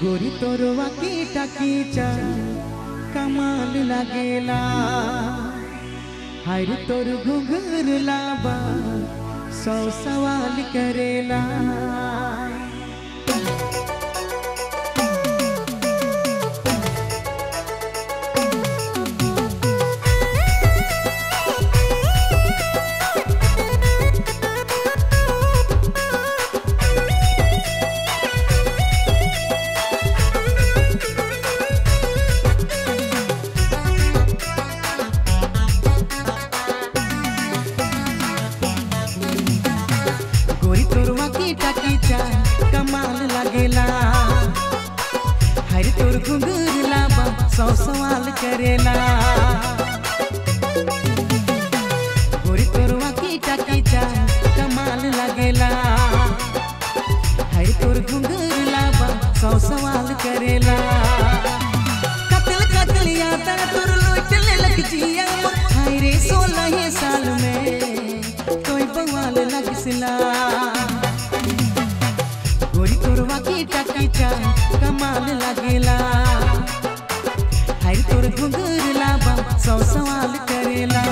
गोरी तोरवा कीटा कीचा कमाल लागेला हर तोर घुघर लाबा सौ सवाल करेला गोरी हर तोर घुंघर लाबा सौ सवाल करेला। गोरी तोरवा कीटा कीचा कमाल लागेला। हर सौ सवाल करेला। कतल लग जिया। हाय रे सोलह साल में बवाल कीटा कीचा कमाल लगेला। हर तोर घुंघर लाबा सौ सवाल करेला।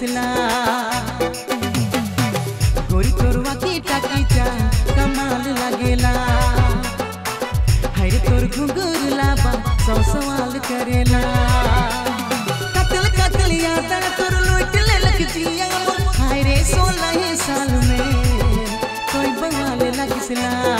लगसला गोरी तोरवा कीचा कमाल लगेला। हाय रे तोर घुंघर लाबा सौ सवाल करेला। कतल कतल तोर लुट ले लग जिया हाय रे सोलह साल में, कोई बवाल लगसला।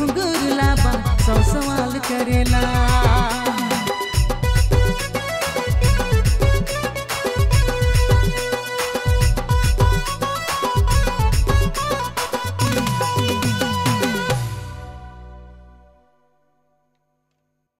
घुंगुरला बा सौ सवाल करेला।